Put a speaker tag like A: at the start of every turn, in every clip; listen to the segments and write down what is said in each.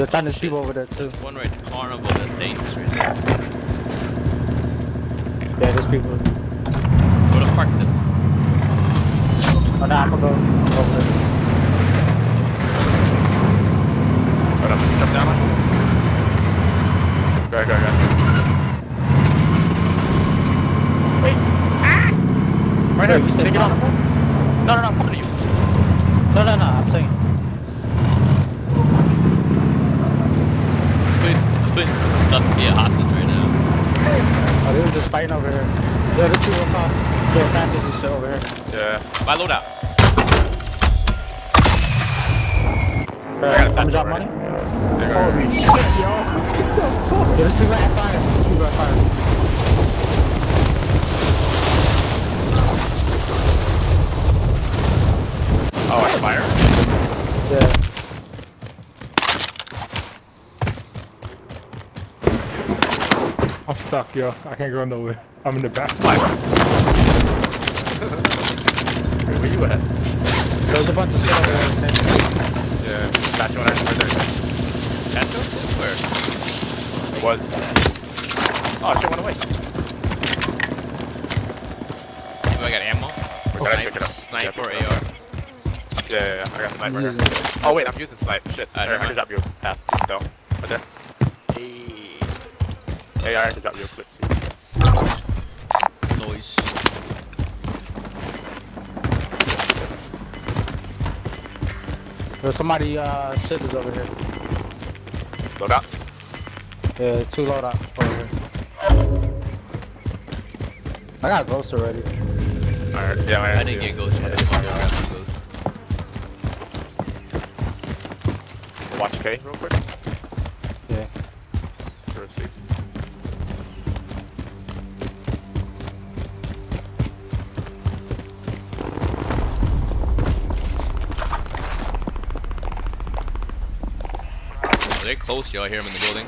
A: There's Chinese people over there too.
B: One right carnival that's dangerous right there.
A: Yeah, there's people.
B: Go to park them.
A: Oh, no, I'm gonna go over there.
C: Hold up, jump down on you. Go go go. Wait! Ah! Right
A: Wait,
C: here,
A: you said
C: take it on.
A: carnival?
C: No, no, no, I'm coming to you.
A: No, no, no, I'm saying.
B: Quinn, Quinn's stuck to be a hostage right now.
A: Oh, they were just fighting over here. Yeah, there's two across. Yeah, Sanchez and shit over here.
C: Yeah.
B: My loadout.
A: Uh,
C: I got a
A: I'm
C: Sancho
A: drop
C: already.
A: money.
C: There you go.
A: Holy shit, yo. Yeah, there's two right fire. There's two right fire.
C: Oh, I fire?
A: Yeah.
D: I'm stuck, yo. I can't go nowhere. I'm in the back.
C: Fire. Where you at?
A: There's a bunch of shit over there. man.
C: Yeah, statue on right there.
B: That's Where?
C: It was. Oh, shit went away.
B: Do I got ammo?
C: Or did I pick it up?
B: Snipe
C: Yeah,
B: or AR?
C: Yeah, yeah, yeah. I got the sniper
A: I'm
C: here.
A: using-
C: Oh, wait, I'm using snipe. Shit.
B: Uh,
C: Alright, I
B: never
C: can drop you a path. No. Hey, I can drop you a clip too.
B: Noise.
A: There's somebody, uh, shit is over here.
C: Load out.
A: Yeah, two load out over here. I got ghost already.
C: Alright, yeah,
B: I didn't get ghost yet. I'm gonna go grab my ghost.
C: Watch K real quick.
B: Oh, they're close, y'all. I hear them in the building.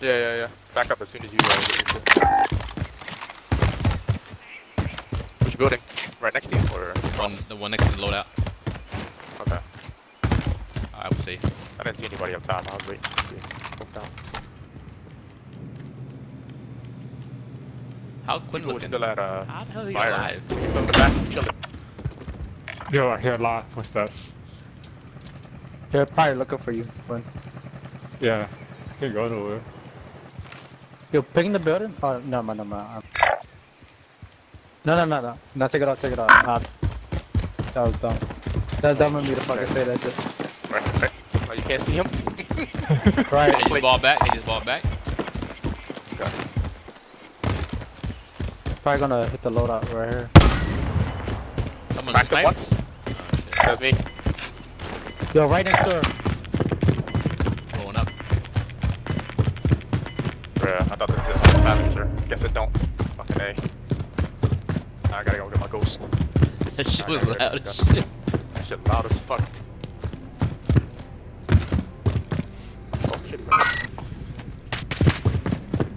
C: Yeah, yeah, yeah. Back up as soon as you uh, get your shit. Which building? Right next to you or
B: One, the one next to the loadout.
C: Okay.
B: I would say.
C: I didn't see anybody up top. I was waiting to see. Look down.
B: How Quinn
C: People
B: looking?
C: still at uh,
B: How the hell are you
C: fire.
B: alive?
C: He's still in the back, chilling.
D: Yo, I hear a lot of footsteps.
A: They're probably looking for you. But
D: Yeah. I can't go nowhere.
A: you ping the building? Oh, no, no, no, no. Um, no, no, no, no. No, take it out, take it out. Nah, that was dumb. That's dumb of me to fucking say that shit.
C: Right, right. Oh, you can't see him?
A: Right.
B: They just ball back. They just ball back.
C: Okay.
A: Probably gonna hit the loadout right here.
B: Someone
C: Cracked him
B: sniped.
C: once.
B: Oh, shit.
C: That's me.
A: Yo, right next door.
C: Bruh, I thought this was a silencer. Guess it don't. Fucking A. I gotta go get my ghost.
B: That shit was loud as shit.
C: That shit loud as fuck. Oh shit. What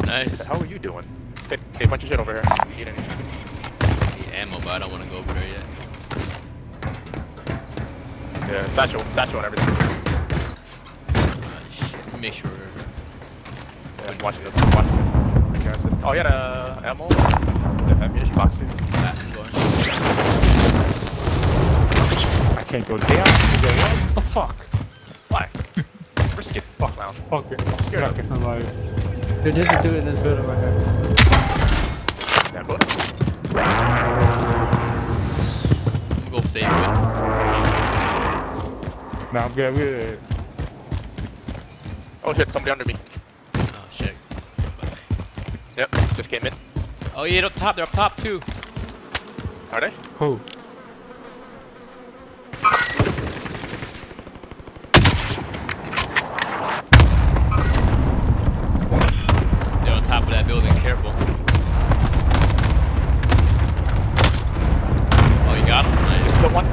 B: Nice.
C: hell are you doing? Hey, hey, bunch of shit over here. Need any?
B: Need ammo, but I don't want to go over there yet.
C: Yeah, satchel, satchel and everything.
B: Ah, shit. Make sure.
C: Yeah, I'm watching the watching the garrison. Oh, he had a ammo. Yeah, ammunition box too.
B: I'm going.
D: I can't go down. I can't go up. What the fuck?
C: Why? Risk it, fuck clown.
D: Fuck it. I'm
C: Scared of
D: stuck in somebody.
A: Dude, there's a dude in this building right here.
C: That building.
B: I'm gonna go save Quinn.
D: Nah, I'm good. I'm good.
C: Oh shit, somebody under me.
B: Oh shit.
C: Yep, just came in.
B: Oh yeah, they're up top. They're up top too.
C: Are they?
D: Who?
B: They're on top of that building. Careful. Oh, you got them.
C: Is
B: Nice.
C: still one?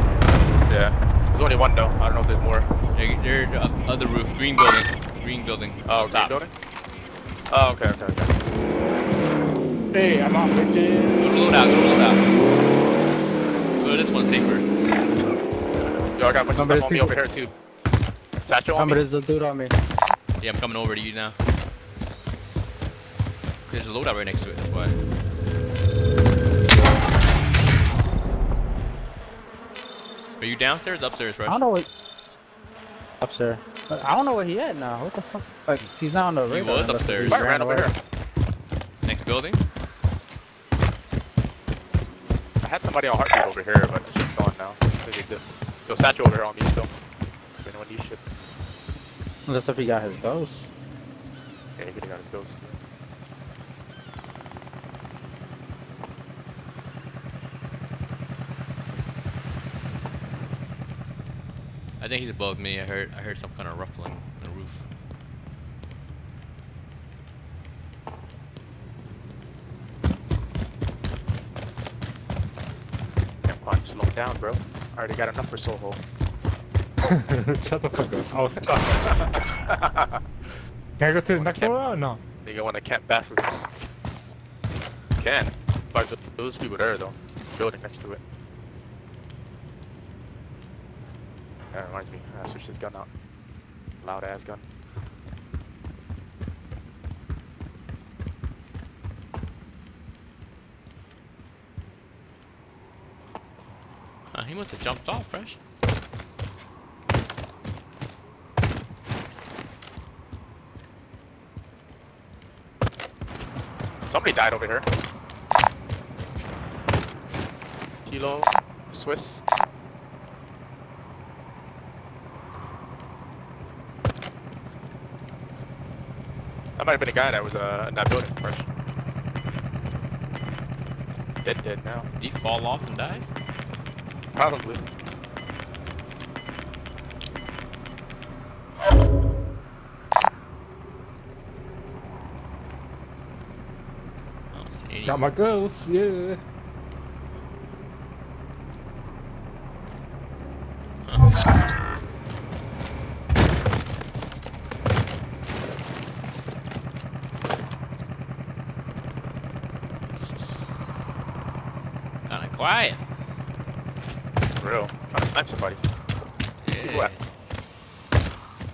C: Yeah. There's only one though. I don't know if there's more.
B: They're, they're the up- other roof. Green building. Green building.
C: Oh, green
B: top.
C: building? Oh, okay, okay, okay.
D: Hey, I'm out,
B: Go to loadout. Go to loadout. Go to this one safer.
C: Yo, I got a bunch of stuff on me over here too. Satchel on
A: Remember,
C: me?
A: there's a dude on me.
B: Yeah, I'm coming over to you now. There's a loadout right next to it, that's why. Are you downstairs, upstairs,
A: I
B: Rush?
A: don't know what. Upstairs. I don't know where he at now. What the fuck? Like he's not on the
B: He was upstairs.
A: he
C: Fire ran over here.
B: Next building?
C: I had somebody on heartbeat over here, but it's just gone now. Maybe the Yo, Satchel over here on me still. If anyone needs shit.
A: Unless if he got his ghost.
C: Yeah, he could've got his ghost.
B: I think he's above me. I heard I heard some kind of ruffling on the roof.
C: Damn, down, bro. I already got enough for Soho.
D: Shut the fuck up. I was stuck. Can I go to the next one or no?
C: Nigga wanna camp bathrooms. Can. But those people there though. Building next to it. That reminds me. I switched this gun out. Loud ass gun.
B: He must have jumped off, Fresh.
C: Somebody died over here. Kilo, Swiss. That might have been a guy that was uh, in that building first. Dead, dead now.
B: Did he fall off and die?
C: Probably.
B: I don't see any.
D: Got my ghost, yeah.
B: Kind of quiet.
C: For real. Trying to snipe somebody.
B: Yeah.
C: What?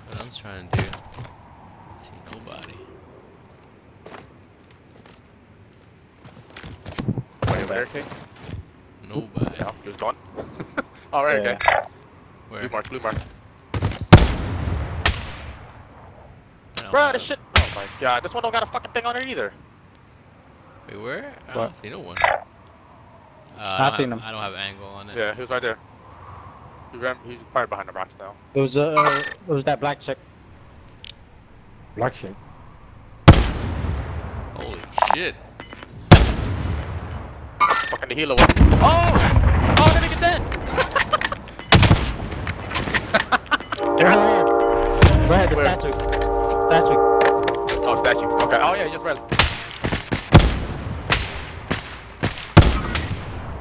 B: What I'm trying to do. See nobody.
C: Wait, there, okay?
B: Nobody.
C: Yeah, he was gone. Alright,
A: Yeah.
C: okay.
B: Where?
C: Blue mark, blue mark.
B: I don't
C: Bro,
B: have-
C: this shit. Oh my god, this one don't got a fucking thing on it either.
B: Wait, where? I
A: What?
B: don't see no one. Uh,
A: I
B: don't
A: seen
B: have-
A: him.
B: I don't have angle on it.
C: Yeah, he was right there. He ran, he's fired behind the rocks now.
A: It was uh, it was that black chick.
D: Black chick?
B: Holy shit.
C: Fucking the healer one. Oh! Oh, that nigga dead!
A: Right here. Right here, the
C: Where?
A: statue. Statue.
C: Oh, statue. Okay. Oh yeah, he just res.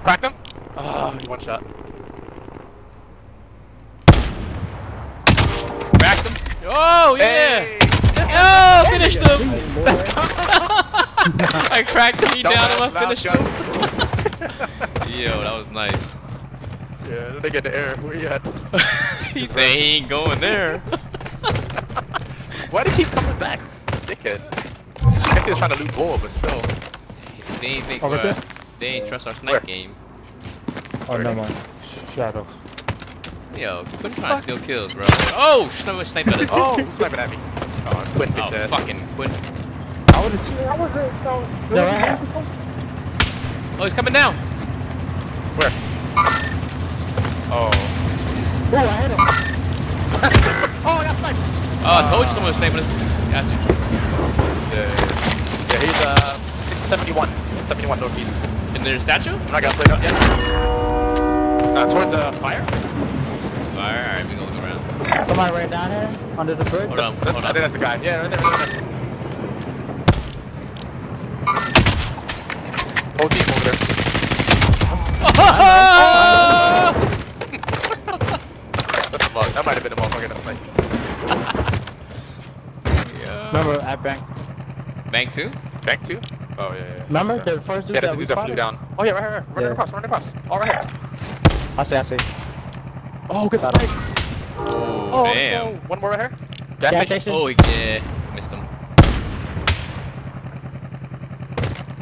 C: Cracked him? He one shot. Cracked him?
B: Oh, yeah!
C: Hey!
B: Oh, finished him! I cracked him, he down and I
C: laugh,
B: finished
C: loud
B: him. Yo, that was nice.
C: Yeah, the nigga in the air. Where you at?
B: he said he ain't going there.
C: Why do you keep coming back? Dickhead. I guess he was trying to loot gold, but still.
B: They ain't think,
D: Over
B: uh, they ain't trust our snipe
C: Where?
B: game.
D: Oh, never mind. Shadow.
B: Yo, quit trying to steal kills, bro. Oh, sniper snipe at us.
C: Oh, who's sniping at me? Oh, it's Quinn, bitch
B: Oh,
C: ass.
B: fucking quit.
D: I would've seen I wasn't, no.
A: Yeah, right.
B: Oh, he's coming down.
C: Where? Oh.
A: Oh, I hit him.
C: oh, I got sniped!
B: Oh, I told you someone was sniping us. Got you.
C: Yeah, yeah, he's uh 671. 71 northeast.
B: In their statue?
C: I'm not gonna play it yet. Uh, towards the fire?
B: Alright, alright, we gonna look around.
A: Somebody ran down here under the bridge.
B: Hold on,
C: That's,
B: hold
C: I think that's the guy. Yeah, right there, right there. Whole team over there. That's a mug. That might have been a motherfucker that's like.
B: Yeah.
A: Remember at bank?
B: Bank two?
C: Bank two? Oh, yeah, yeah.
A: Remember
C: yeah.
A: the first dude
C: Yeah,
A: that
C: the
A: we
C: dudes that flew
A: spotted?
C: down. Oh, yeah, right here. Run
A: Yeah.
C: across, run across. All right here.
A: I see, I see.
C: Oh, good
A: Got
C: snipe.
B: Oh,
C: Oh,
B: damn.
C: go. One more right here. Gas
A: Gas
C: station.
A: station.
B: Oh yeah, missed him.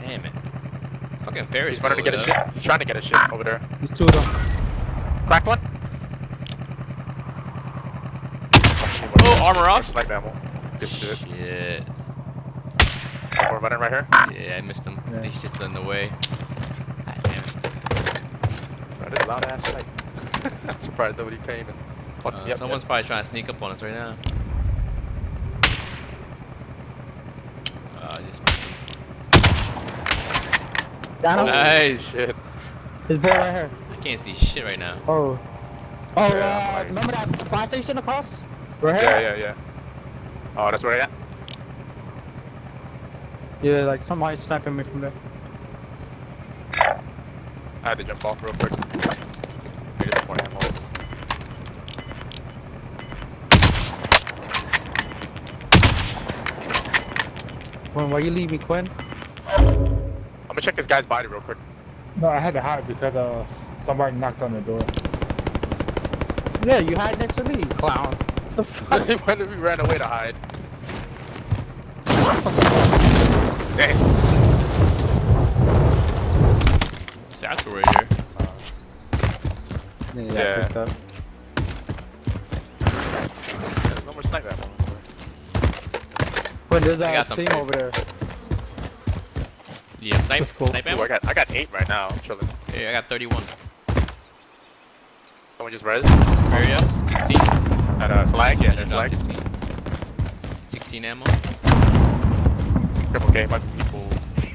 B: Damn it. Fucking Ferris.
C: He's running to
B: blew
C: get a
B: it
C: ship. He's trying to get a ship over there.
A: There's two of them.
C: Cracked one.
B: Oh, armor off.
C: Snipe ammo. Good shit.
B: Shit.
C: One more running right here.
B: Yeah, I missed him.
A: Yeah.
B: These shit's in the way. God damn it.
C: That is a loud ass snipe. I'm surprised nobody came and. fucked
B: Uh,
C: me up
B: someone's
C: yet.
B: probably trying to sneak up on us right now. Uh, I just missed him.
A: Down him.
B: Nice.
C: Shit.
A: His boy right here.
B: I can't see shit right now.
A: Oh. Oh,
C: Yeah,
A: uh,
C: like-
A: remember that fire station across? Right here?
C: Yeah, yeah, yeah. Oh, that's where I at.
A: Yeah, like somebody's sniping me from there.
C: I had to jump off real quick. Maybe just more ammo.
A: When, why you leave me, Quinn?
C: I'm gonna check this guy's body real quick.
D: No, I had to hide because uh somebody knocked on the door.
A: Yeah, you hide next to me, clown. The fuck?
C: when did we ran away to hide? Dang.
B: Satchel right here.
A: Yeah,
C: Yeah. There's no more snipe ammo.
A: Quinn, there's
B: I
A: a
B: got
A: team
B: for
A: over there.
B: Yeah, snipe,
A: cool.
B: snipe
C: Ooh. I got I got eight right now. I'm chilling.
B: Yeah, I got 31.
C: Someone just res.
B: Hurry up. 16.
C: At a flag, yeah,
B: I
C: there's
B: just
C: flag.
B: 16. 16 ammo.
C: Careful, game. Might be people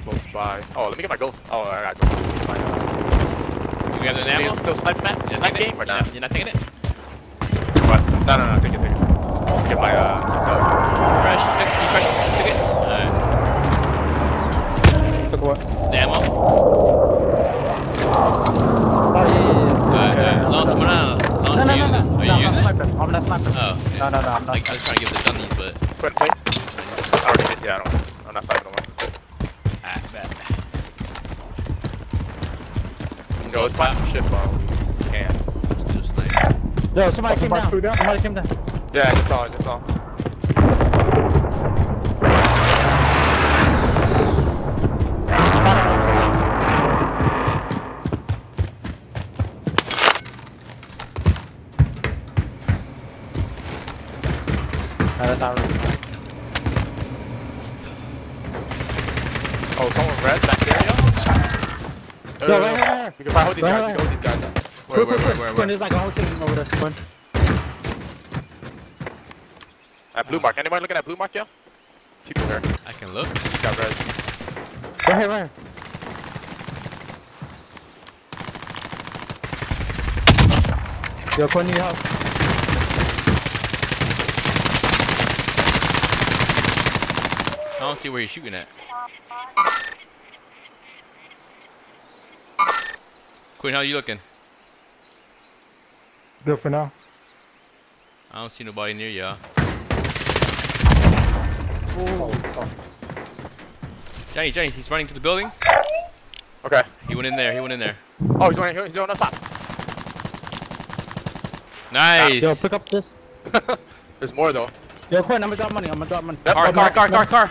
C: close by. Oh, let me get my gold. Oh, I got gold. Get my, uh,
B: You have an ammo?
C: still snipe man?
B: You're
C: Snipe game or not?
B: You're not taking it?
C: What? No, no, no. Take it, take it. Get my uh.
B: Fresh. Took, fresh took it? Alright.
A: Took what?
B: The ammo?
A: Oh, yeah, yeah, yeah.
B: Alright,
A: Okay,
B: alright.
A: I'm
B: Lance,
A: done.
B: I'm not,
A: No,
B: Lance,
A: no,
B: are
A: no, no.
B: Are
A: no,
B: you
A: I'm
B: using
A: not
B: it?
A: I'm not sniping.
B: Oh.
A: No, no, no, I'm not.
B: Like, I was trying to give the dummies, but.
C: Quit, wait. I already did. Yeah, I don't. I'm not sniping no more.
B: Ah, bad.
C: Yo, let's buy some shit while we can.
B: Let's do a snipe.
A: Yo, somebody came down.
D: flew down?
A: Somebody came down.
C: Yeah, I just saw. I just saw.
A: Fine.
C: Oh, someone red back there, yo. No,
A: Yo,
C: no,
A: right
C: no.
A: here, right here.
C: We can probably hold these
A: Right
C: guys. We
A: here,
C: can hold these guys.
B: Where,
A: Quick,
B: where,
A: quick,
B: where, where, where?
A: there's like a whole team over there. Quinn.
C: At blue ah. mark. Anybody looking at blue mark, yo? People there.
B: I can look.
C: Got red.
A: Right here, right here. Yo, Quinn, need help.
B: I don't see where you're shooting at. Quinn, how you looking?
D: Good for now.
B: I don't see nobody near ya. Johnny, Johnny, he's running to the building.
C: Okay.
B: He went in there. He went in there.
C: Oh, he's on. He's on the top.
B: Nice.
A: Yo, pick up this.
C: There's more though.
A: Yo, Quinn, I'm gonna drop money. I'm gonna drop money.
C: Yep,
B: car,
C: one
B: car,
C: more.
B: car, car, car.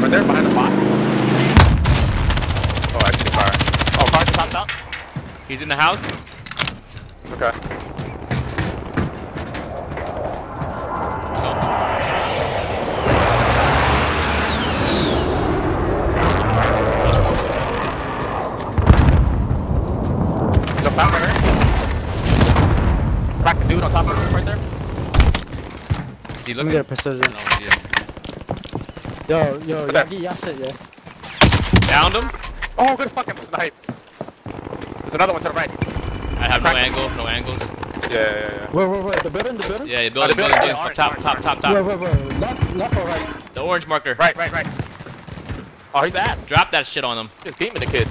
C: Right there, behind the box. Oh, I see the car. Oh, car just hopped out.
B: He's in the house.
C: Okay. Jump out right here. Crack the dude on top of the roof right there.
B: Is he
A: Let
B: looking?
A: me get a precision.
B: I don't see him.
A: Yo, yo,
C: Right
A: y'all
C: there.
A: get y'all shit, yeah.
B: Downed him.
C: Oh, good fucking snipe. There's another one to the right.
B: I have no
C: Crack.
B: angle. No angles.
C: Yeah, yeah, yeah.
A: Wait, wait, wait. The building, the building?
B: Yeah,
C: Oh,
B: building,
C: the
B: building,
C: building,
B: building.
C: yeah,
B: Top,
C: orange,
B: top,
C: orange,
B: top,
C: orange.
B: top,
A: Wait,
B: top.
A: wait, wait. Left, left or right?
B: The orange marker.
C: Right, right, right. Oh, he's ass.
B: Drop that shit on him.
C: Just beaming the kid.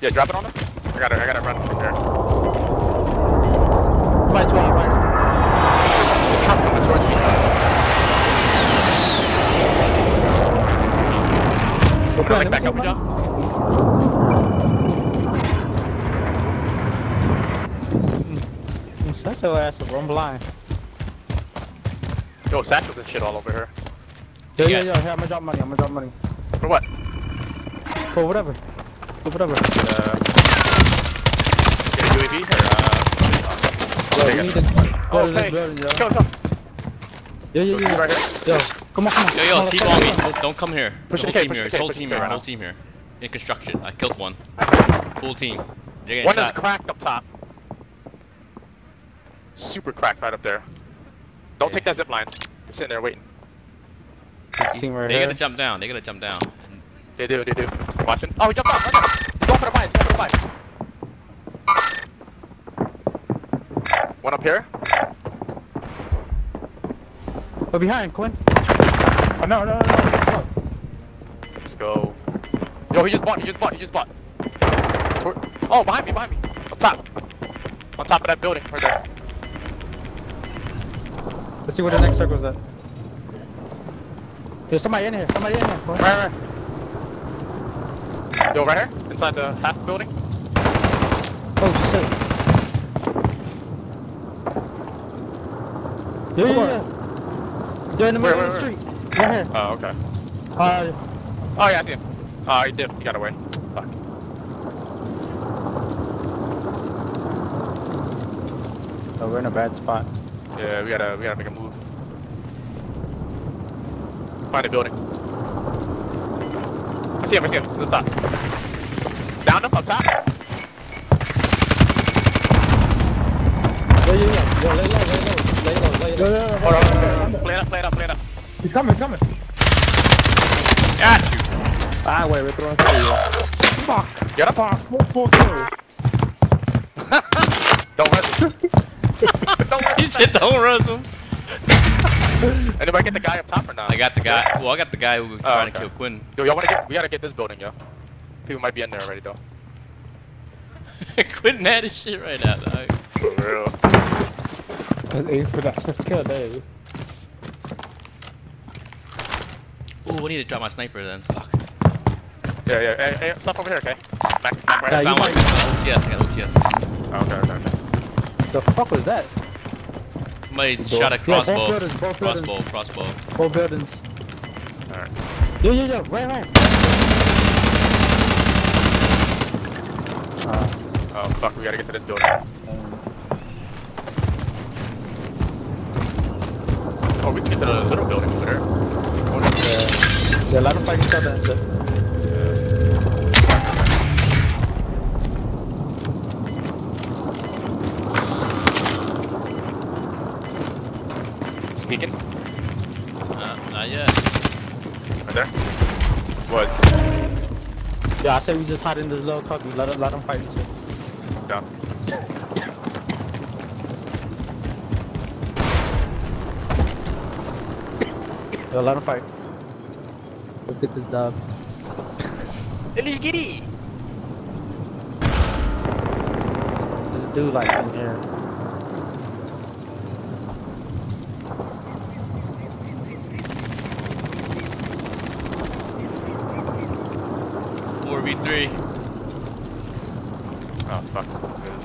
C: Yeah, drop it on him. I gotta, I gotta run from there.
A: Right, right, right.
C: The truck coming towards me.
A: Yo,
C: Wanna
A: Quinn,
C: link
A: let me
C: back
A: see
C: up with
A: money.
C: y'all?
A: Shut ass up, I'm blind.
C: Yo, satchels and shit all over here.
A: Yo, yo,
B: Yeah.
A: yo, here, I'm gonna drop money, I'm gonna drop money.
C: For what?
A: For whatever. For whatever.
C: Uh, get a UAV or uh?
A: Yo,
C: take
A: need to go to
C: Okay.
A: this building, yo.
C: Kill, kill.
A: Yo, yo, yo,
C: Right here.
A: Yo, come on, come on.
B: Yo, yo,
A: Come on,
B: team on me. Don't- Don't come here.
C: Push
B: whole
C: the
B: team
C: push
B: here.
C: the
B: It's
C: K,
B: whole
C: push
B: team
C: K
B: here. Whole team here. In construction. I killed one. Full team. You're getting
C: One is cracked up top. Super cracked right up there. Don't
B: Yeah.
C: take that zip line. You're sitting there waiting.
A: Team right
B: They
A: here.
B: gotta jump down. They gotta jump down.
C: They do, they do. Watching. Oh, he jumped out. Right there. He's going for the bias. Going for the bias. One up here.
A: Go behind, Quinn.
D: Oh, no, no, no, no.
C: Let's go. Yo, he just bought. He just bought. He just bought. Tor- Oh, behind me, behind me. Up top. On top of that building, right there.
A: Let's see where the next circle's at. There's somebody in here, somebody in here. Quinn.
C: Right, right. Yo, right here, inside the half building.
A: Oh, shit. Yo, yo, yo. Yo, in the
C: Where,
A: middle of
C: where,
A: the street. Right here.
C: Oh, okay.
A: Uh,
C: Oh, yeah, I see him. Oh, he did. He got away. Fuck.
A: oh, we're in a bad spot.
C: Yeah, we gotta, we gotta make a move. Find a building. I see him. I see him. To the top. Down him up top.
A: Lay low, lay low. Lay low, lay
D: No,
A: low.
D: no, no,
C: Hold on.
D: no, no.
C: Play it up. Play it up. Play it up.
D: He's coming, he's coming.
B: got you.
A: Ah, wait, we're throwing through you.
D: Fuck.
C: Get up.
D: Fuck. Four, four kills.
C: Don't run. Don't run.
B: He said don't rush him.
C: Anybody get the guy up top or not?
B: I got the guy. Well, I got the guy who was
C: Oh,
B: trying to kill Quinn.
C: Yo, y'all wanna get? We gotta get this building, yo. People might be in there already, though.
B: Quinn mad as shit right now, dog.
C: For real.
D: Let's aim for that fifth kill, there.
B: Ooh, I need to drop my sniper then. Fuck.
C: Yeah, yeah. Hey, hey, stop over here, okay? Back, back right
A: Yeah,
B: I
A: you
B: found one.
A: might-
B: OTS. I got OTS.
C: Oh, okay, okay, okay.
A: The fuck was that?
B: Somebody shot a crossbow.
A: buildings, both buildings.
B: crossbow. Crossbow.
A: Four buildings.
C: Alright.
A: Yo, yo, yo. Right, right. Uh,
C: Oh, fuck, we gotta get to this building.
A: um,
C: Oh, we can get to the little building over there. No.
A: yeah. Yeah, let them fight each other and shit.
C: Speaking.
B: Uh, not yet.
C: Right there.
A: Yeah, I say we just hide in this little cubby. Let them, let them fight each other.
C: Down.
A: Yo, let them fight. Let's get this dub.
C: Dilly giddy.
A: There's a dude like in here.
B: Four v three.
C: Oh, fuck. It is.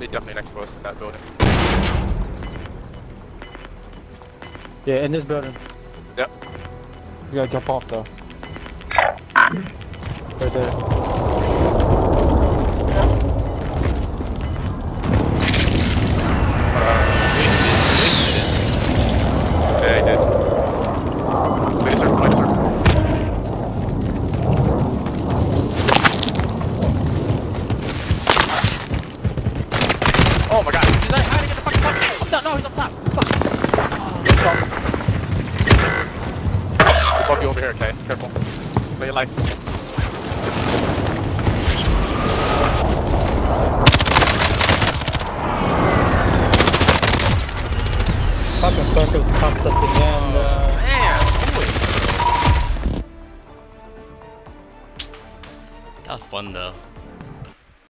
C: They definitely next to us in that building.
A: Yeah, in this building. You gotta jump off though. Right there.
B: Fun though.